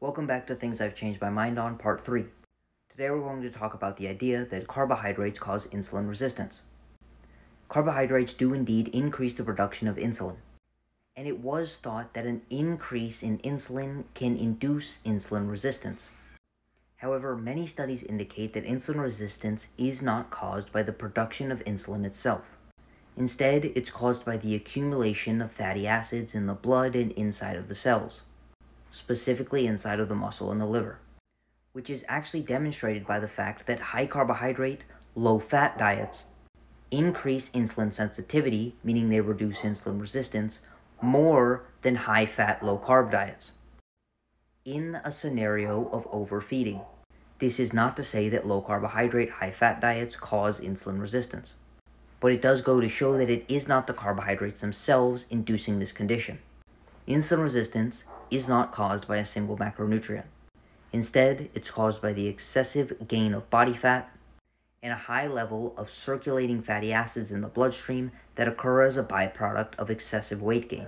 Welcome back to Things I've Changed My Mind on, Part 3. Today we're going to talk about the idea that carbohydrates cause insulin resistance. Carbohydrates do indeed increase the production of insulin, and it was thought that an increase in insulin can induce insulin resistance. However, many studies indicate that insulin resistance is not caused by the production of insulin itself. Instead, it's caused by the accumulation of fatty acids in the blood and inside of the cells specifically inside of the muscle and the liver, which is actually demonstrated by the fact that high carbohydrate, low fat diets increase insulin sensitivity, meaning they reduce insulin resistance, more than high fat, low carb diets. In a scenario of overfeeding, this is not to say that low carbohydrate, high fat diets cause insulin resistance, but it does go to show that it is not the carbohydrates themselves inducing this condition. Insulin resistance is not caused by a single macronutrient. Instead, it's caused by the excessive gain of body fat and a high level of circulating fatty acids in the bloodstream that occur as a byproduct of excessive weight gain.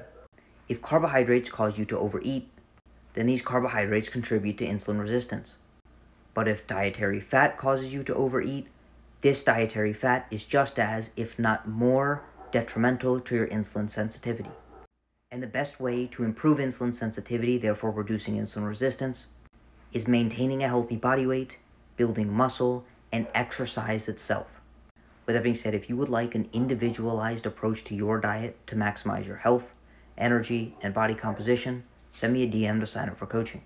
If carbohydrates cause you to overeat, then these carbohydrates contribute to insulin resistance. But if dietary fat causes you to overeat, this dietary fat is just as, if not more, detrimental to your insulin sensitivity. And the best way to improve insulin sensitivity, therefore reducing insulin resistance, is maintaining a healthy body weight, building muscle, and exercise itself. With that being said, if you would like an individualized approach to your diet to maximize your health, energy, and body composition, send me a DM to sign up for coaching.